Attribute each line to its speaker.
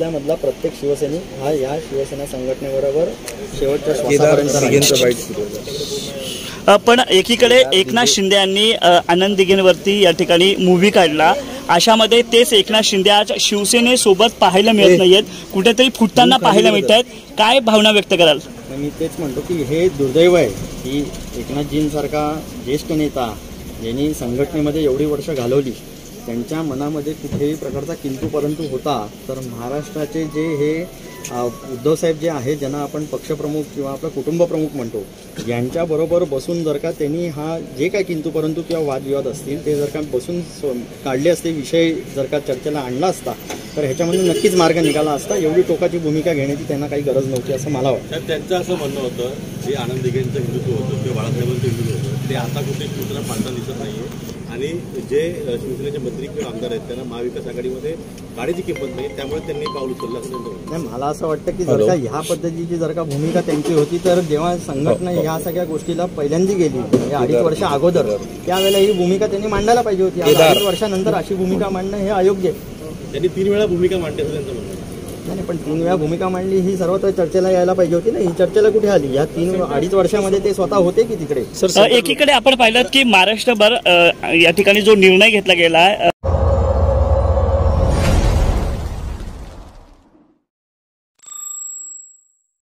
Speaker 1: शिवसैनिक हा या शिवसेना संघटनेबरोबर शेवटच्या श्वासापर्यंत
Speaker 2: पण एकीकडे एकनाथ शिंदे यांनी आनंद दिघेंवरती या ठिकाणी मूव्ही काढला. अशामध्ये तेच एकनाथ शिंदे आज शिवसेनेसोबत पाहायला मिळत नाहीयेत. कुठेतरी फुटताना पाहायला मिळत आहेत काय भावना व्यक्त कराल?
Speaker 1: मी तेच म्हणतो की हे दुर्दैव आहे की एकनाथजींसारखा ज्येष्ठ नेता ज्यांनी संघटनेमध्ये एवढी वर्ष घालवली त्यांच्या मनामध्ये कुठेही प्रकारचा किंतू परंतु होता तर महाराष्ट्राचे जे हे उद्धवसाहेब जे आहेत ज्यांना आपण पक्षप्रमुख किंवा आपलं कुटुंबप्रमुख म्हणतो यांच्याबरोबर बसून जर का त्यांनी हा जे काय किंतू परंतु किंवा वादविवाद असतील ते जर का बसून काढले असते विषय जर का चर्चेला आणला असता तर ह्याच्यामध्ये नक्कीच मार्ग निघाला असता एवढी टोकाची भूमिका घेण्याची त्यांना काही गरज नव्हती असं मला वाटतं.
Speaker 3: त्यांचं असं म्हणणं होतं जे आनंद दिघेंचं हिंदुत्व होतं किंवा बाळासाहेबांचं हिंदुत्व होतं ते आता कुठे कुत्रा पाडता दिसत नाही आणि जे शिवसेनेचे मंत्री किंवा आमदार आहेत त्यांना महाविकास आघाडीमध्ये गाडीची किंमत नाही त्यामुळे त्यांनी पाऊल उचललं असं.
Speaker 1: नाही मला असं वाटतं की जर का ह्या पद्धतीची जर का भूमिका त्यांची होती तर जेव्हा संघटना ह्या सगळ्या गोष्टीला पहिल्यांदा गेली म्हणजे अडीच वर्ष अगोदर त्यावेळेला ही भूमिका त्यांनी मांडायला पाहिजे होती. अडीच वर्षानंतर अशी भूमिका मांडणं हे अयोग्य आहे.
Speaker 3: त्यांनी तीन वेळा भूमिका मांडली असं त्यांचं म्हणणं.
Speaker 1: नाही पण तीन वेळा भूमिका मांडली ही सर्वत्र चर्चेला यायला पाहिजे होती ना. ही चर्चेला कुठे आली? या तीन अडीच वर्षामध्ये ते स्वतः होते की तिकडे?
Speaker 2: एकीकडे आपण पाहिलं की महाराष्ट्रभर या ठिकाणी जो निर्णय घेतला गेला